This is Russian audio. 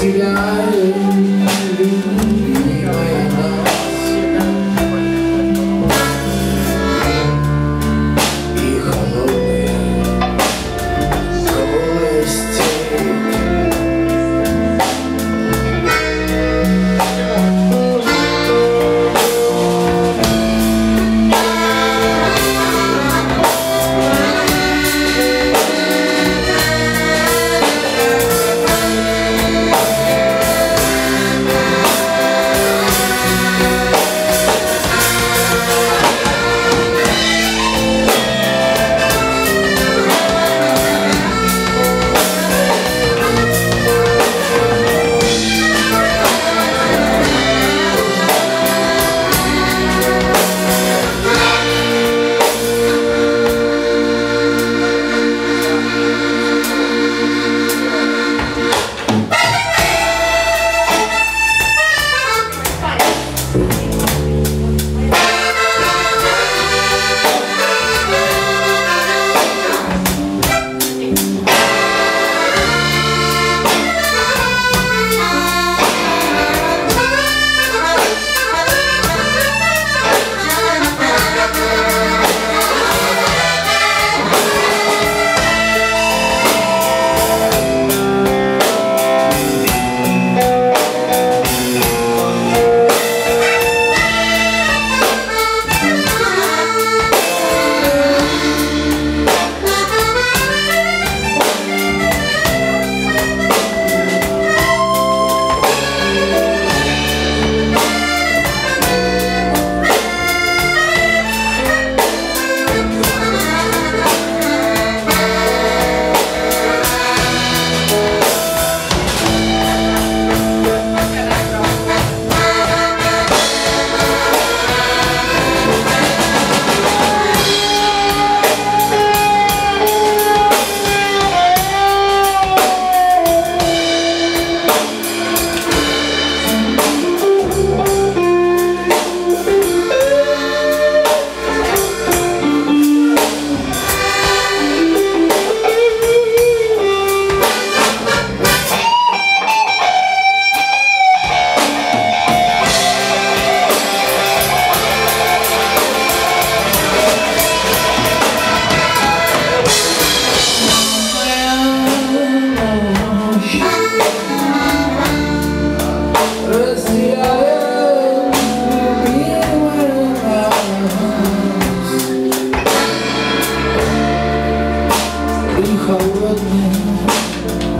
Jersey Island и холодный.